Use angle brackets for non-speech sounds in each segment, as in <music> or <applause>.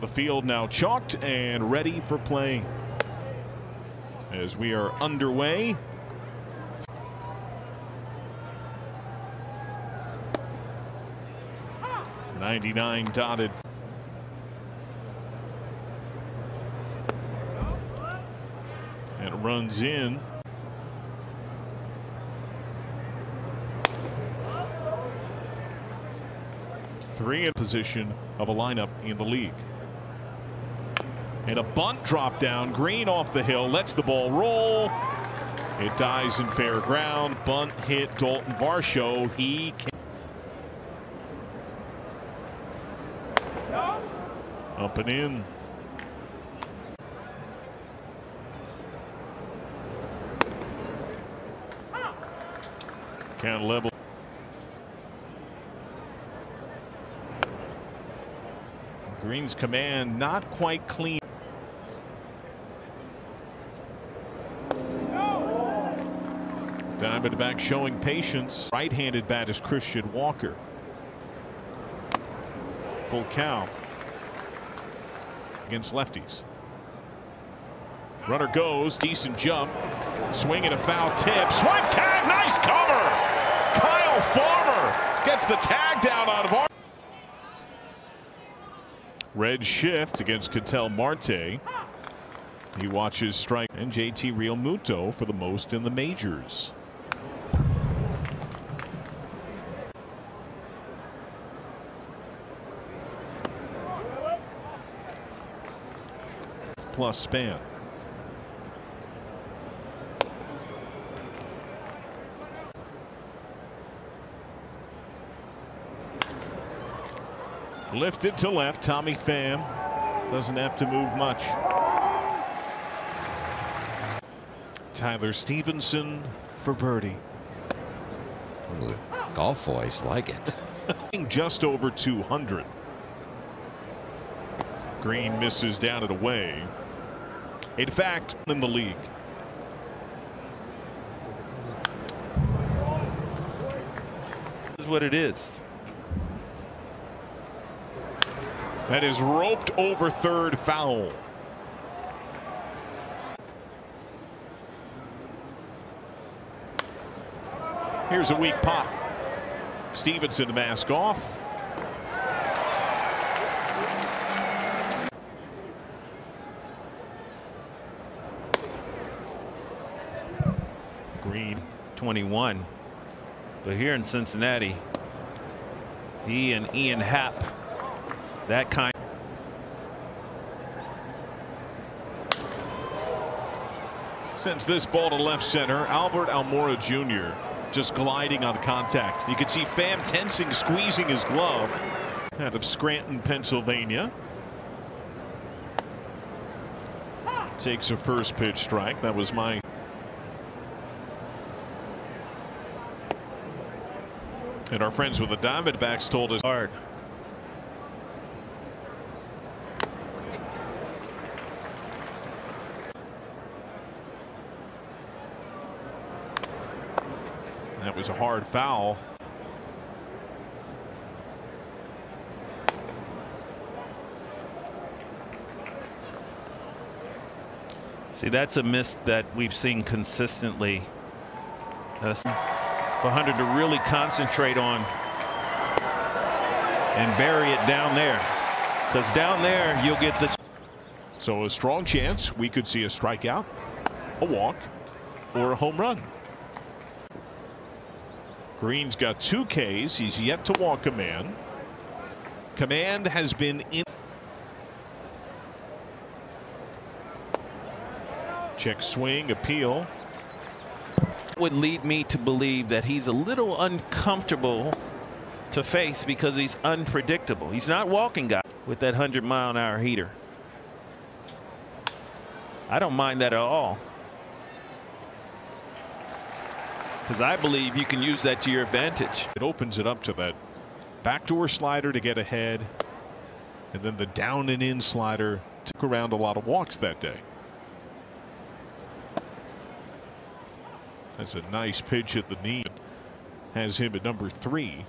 The field now chalked and ready for play. As we are underway. Ninety-nine dotted. And runs in. Three in position of a lineup in the league. And a bunt drop down. Greene off the hill lets the ball roll. It dies in fair ground. Bunt hit Dalton Varsho. He can up and in. Count level. Greene's command not quite clean. Diamondback showing patience. Right-handed bat is Christian Walker. Full count against lefties. Runner goes, decent jump, swing and a foul tip, swipe tag, nice cover. Kyle Farmer gets the tag down on Var. Red shift against Ketel Marte. He watches strike and JT Realmuto for the most in the majors. Plus span. Lifted to left. Tommy Pham doesn't have to move much. Tyler Stephenson for birdie. Ooh, golf voice like it. <laughs> Just over 200. Greene misses down and away. In fact, in the league. This is what it is. That is roped over third foul. Here's a weak pop. Stephenson mask off. Greene 21. But here in Cincinnati, he and Ian Happ, that kind. Sends this ball to left center. Albert Almora Jr. just gliding on contact. You can see Pham tensing, squeezing his glove out of Scranton, Pennsylvania. Takes a first pitch strike. That was my And our friends with the Diamondbacks told us hard. That was a hard foul. See, that's a miss that we've seen consistently. That's for Hunter to really concentrate on and bury it down there. Because down there, you'll get this. So a strong chance we could see a strikeout, a walk, or a home run. Greene's got two Ks. He's yet to walk a man. Command has been in. Check swing, appeal. Would lead me to believe that he's a little uncomfortable to face because he's unpredictable. He's not walking guy with that 100 mile an hour heater. I don't mind that at all. Because I believe you can use that to your advantage. It opens it up to that backdoor slider to get ahead. And then the down and in slider took around a lot of walks that day. That's a nice pitch at the knee. Has him at number three.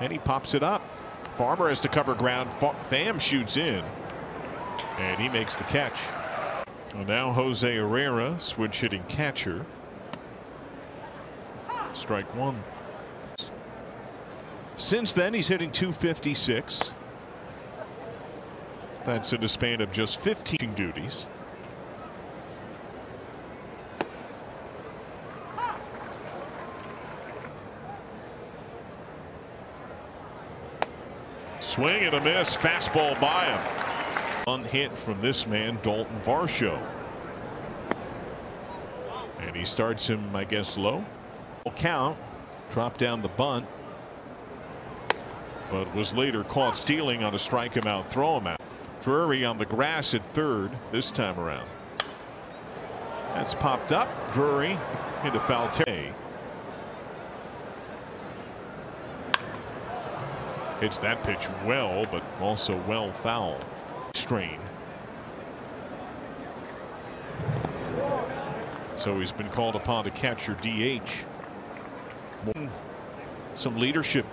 And he pops it up. Farmer has to cover ground. Pham shoots in. And he makes the catch. Well, now Jose Herrera, switch hitting catcher. Strike one. Since then, he's hitting 256. That's in a span of just 15 duties. Swing and a miss. Fastball by him. One hit from this man, Dalton Varsho. And he starts him, I guess, low. Count. Drop down the bunt. But was later caught stealing on a strike him out, throw him out. Drury on the grass at third this time around. That's popped up. Drury into foul territory. Hits that pitch well, but also well foul. Strain. So he's been called upon to your DH. Some leadership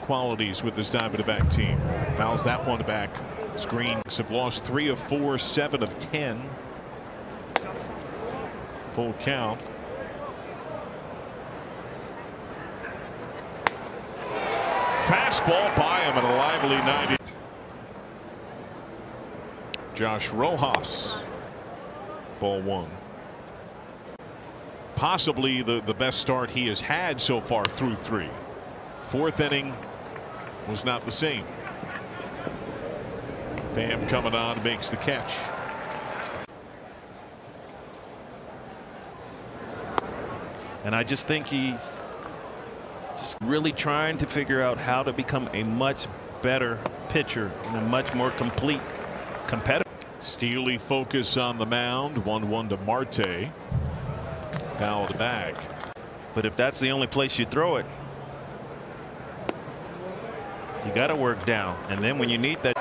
qualities with this Diamondback team. Fouls that one back. Greens have lost three of four, seven of ten. Full count. Fastball by him at a lively 90. Josh Rojas. Ball one. Possibly the, the best start he has had so far through three. Fourth inning was not the same. Pham coming on makes the catch. And I just think he's really trying to figure out how to become a much better pitcher and a much more complete competitor. Steely focus on the mound 1-1 to Marte. Fouled back. But if that's the only place you throw it you got to work down and then when you need that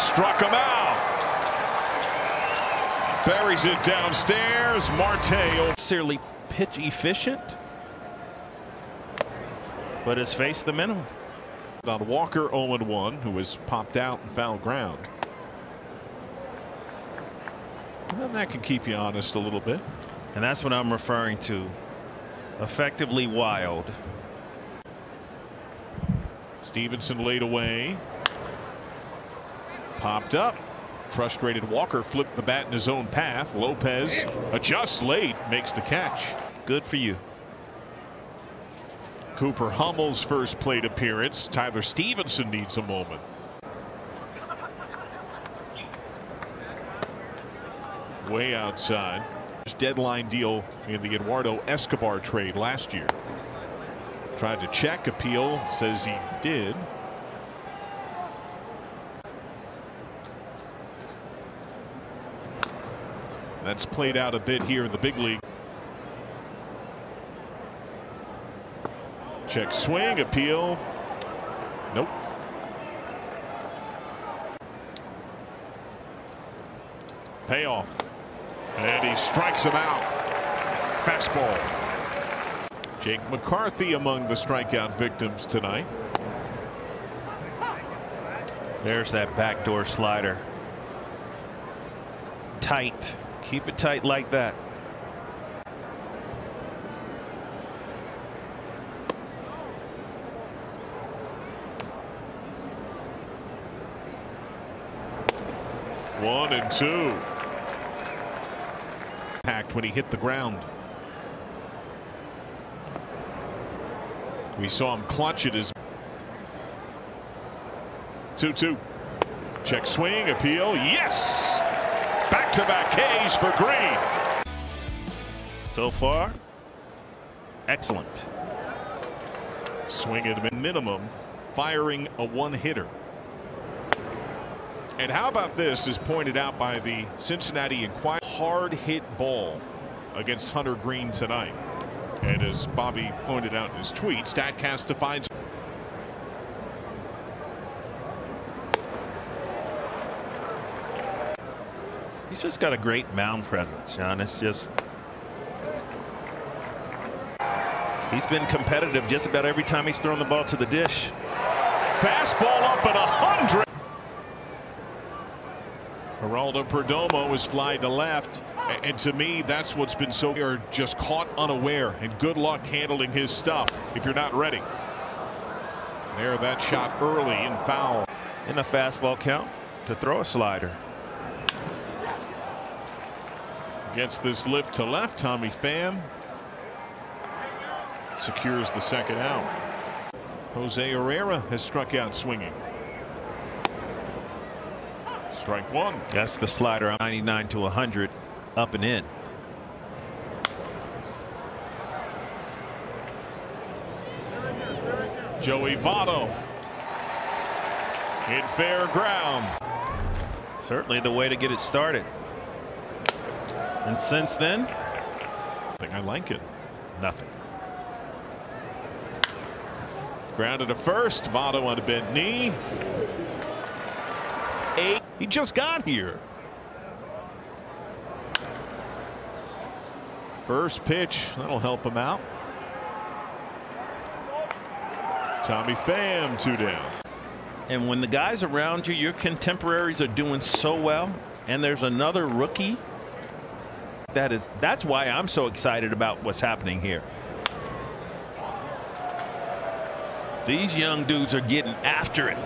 struck him out buries it downstairs Marte necessarily pitch efficient but has faced the minimum on Walker 0 1 who was popped out and foul ground and then that can keep you honest a little bit and that's what I'm referring to effectively wild. Stephenson laid away. Popped up. Frustrated Walker flipped the bat in his own path. Lopez adjusts late, makes the catch. Good for you. Cooper Hummel's first plate appearance. Tyler Stephenson needs a moment. Way outside deadline deal in the Eduardo Escobar trade last year. Tried to check appeal says he did. That's played out a bit here in the big league. Check swing appeal. Nope. Payoff. And he strikes him out. Fastball. Jake McCarthy among the strikeout victims tonight. There's that backdoor slider. Tight. Keep it tight like that. One and two impact when he hit the ground. We saw him clutch it as 2 2. Check swing, appeal. Yes! To back K's for Greene. So far, excellent. Swing at minimum, firing a one hitter. And how about this is pointed out by the Cincinnati Enquirer hard hit ball against Hunter Greene tonight. And as Bobby pointed out in his tweet, StatCast defines He's just got a great mound presence, John. It's just He's been competitive just about every time he's thrown the ball to the dish. Fastball up at 100. Geraldo Perdomo is fly to left. And to me, that's what's been so are just caught unaware and good luck handling his stuff if you're not ready. There, that shot early and foul. In a fastball count to throw a slider. Gets this lift to left. Tommy Pham secures the second out. Jose Herrera has struck out swinging. Strike one. That's the slider 99 to 100 up and in. Joey Votto in fair ground. Certainly the way to get it started. And since then, I think I like it. nothing. Grounded to first. Votto on a bent knee. Eight. He just got here. First pitch. That'll help him out. Tommy Pham two down. And when the guys around you, your contemporaries are doing so well, and there's another rookie, that is that's why I'm so excited about what's happening here. These young dudes are getting after it.